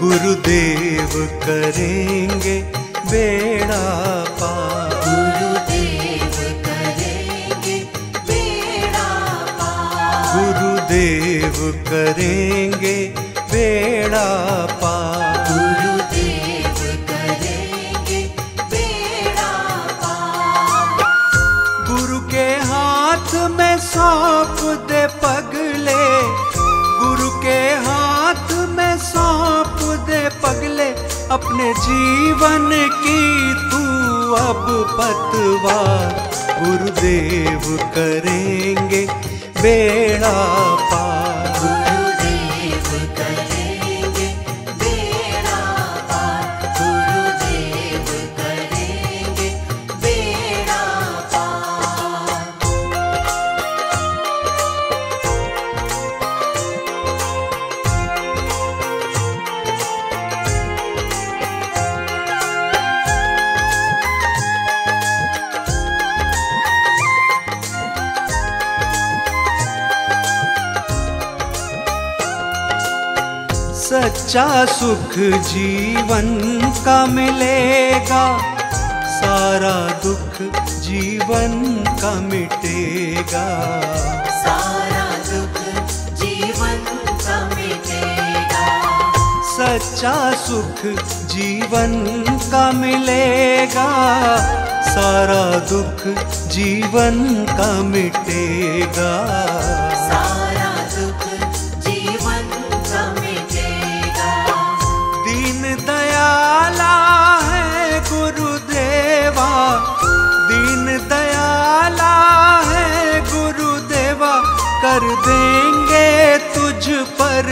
गुरुदेव करेंगे बेड़ा पार। गुरुदेव करेंगे बेड़ा पार। गुरुदेव करेंगे बेड़ा पार। अपने जीवन की तू अब पतवार गुरुदेव करेंगे बेड़ा सच्चा सुख जीवन का मिलेगा सारा दुख जीवन का मिटेगा। सारा दुख जीवन का मिटेगा। सच्चा सुख जीवन का मिलेगा सारा दुख जीवन का मिटेगा। कर देंगे तुझ पर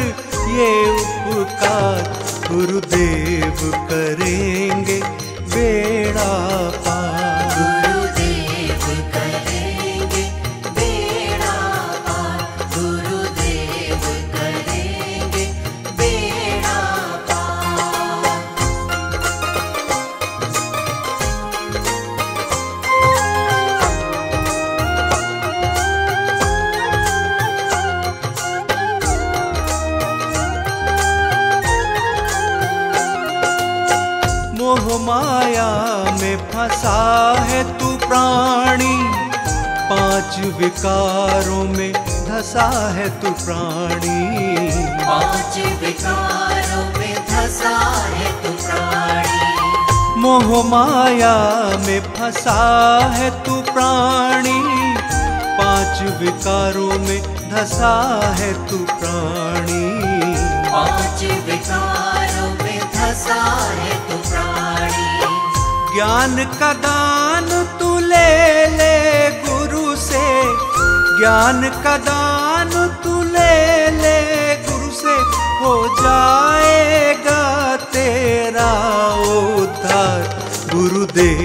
ये उपकार। गुरुदेव करेंगे बेड़ा पार। पाँच विकारों में धसा है तू प्राणी। पाँच विकारों में धसा है तू प्राणी। मोह माया में फंसा है तू प्राणी। पाँच विकारों में धसा है तू प्राणी। पाँच विकारों में धसा है तू प्राणी। ज्ञान का दान ज्ञान का दान तू ले ले गुरु से हो जाएगा तेरा उद्धार। गुरुदेव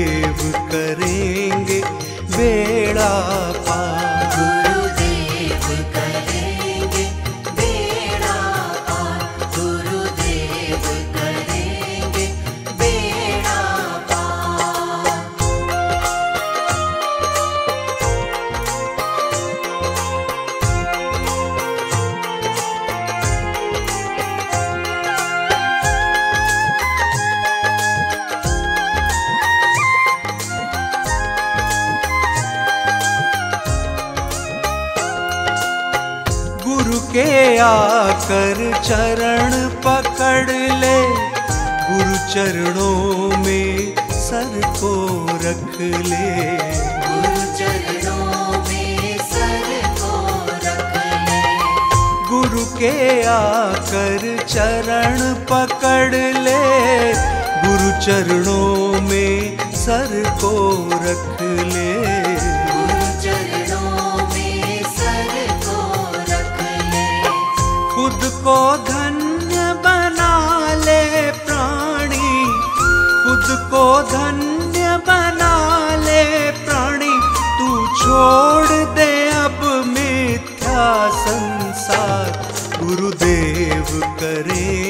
के आकर चरण पकड़ ले। गुरु चरणों में सर को रख ले। गुरु चरणों में सर को रख ले। गुरु के आकर चरण पकड़ ले। गुरु चरणों में सर को रख ले। को धन्य बना ले प्राणी, खुद को धन्य बना ले प्राणी। तू छोड़ दे अब मिथ्या संसार, गुरुदेव करेंगे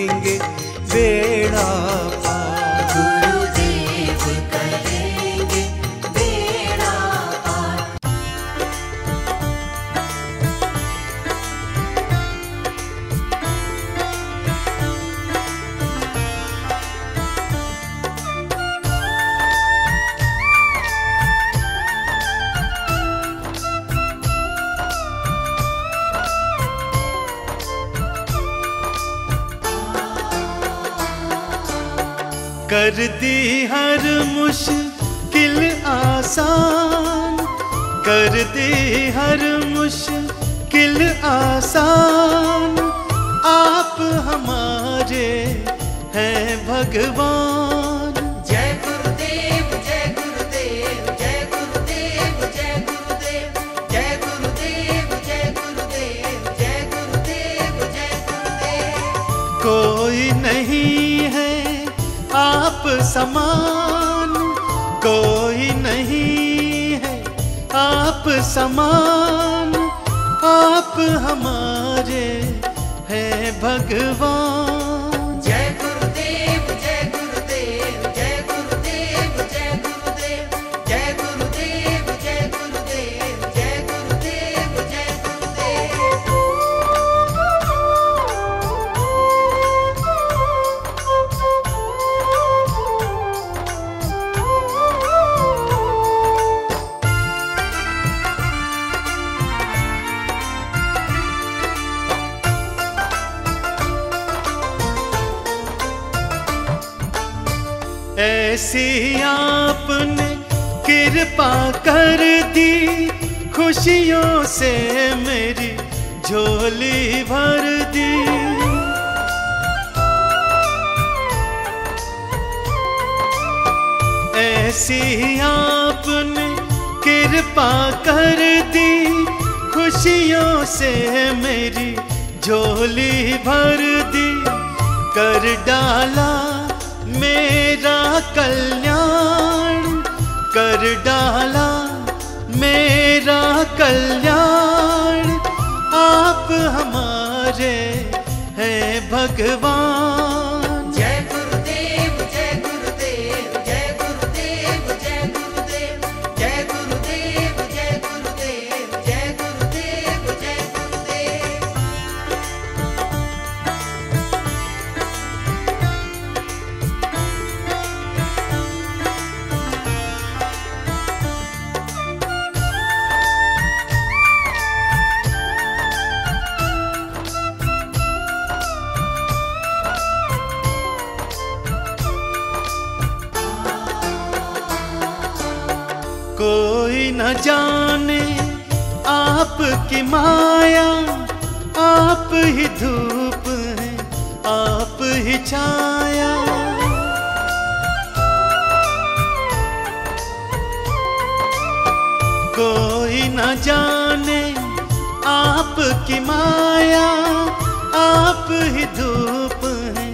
कर दी हर मुश्किल आसान। कर दी हर मुश्किल आसान। आप हमारे हैं भगवान। समान कोई नहीं है। आप समान आप हमारे हैं भगवान। ऐसी आपने कृपा कर दी, खुशियों से मेरी झोली भर दी। ऐसी आपने कृपा कर दी, खुशियों से मेरी झोली भर दी। कर डाला मेरा कल्याण कर डाला मेरा कल्याण। आप हमारे हैं भगवान। कोई न जाने आपकी माया, आप ही धूप है, आप ही छाया। कोई न जाने आपकी माया, आप ही धूप है,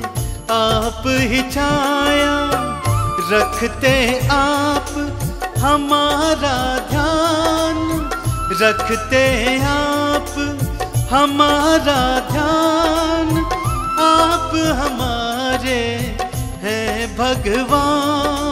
आप ही छाया। रखते आप हमारा ध्यान रखते आप हमारा ध्यान आप हमारे हैं भगवान।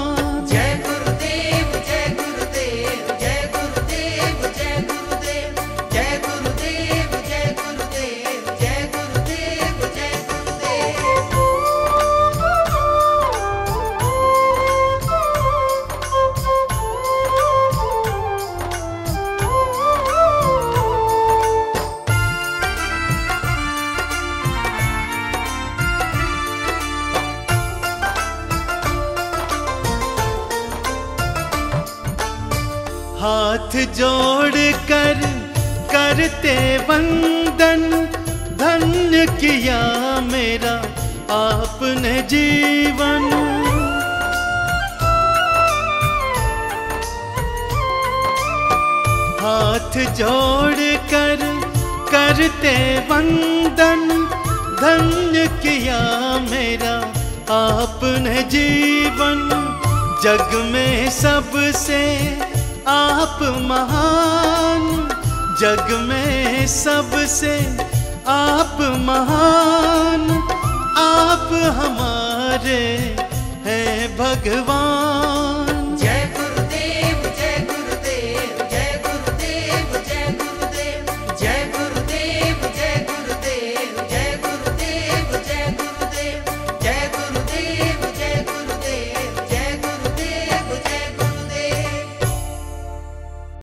करते वंदन, धन्य किया मेरा आपने जीवन। हाथ जोड़ कर करते वंदन, धन्य किया मेरा आपने जीवन। जग में सबसे आप महान। जग में सबसे आप महान आप हमारे हैं भगवान।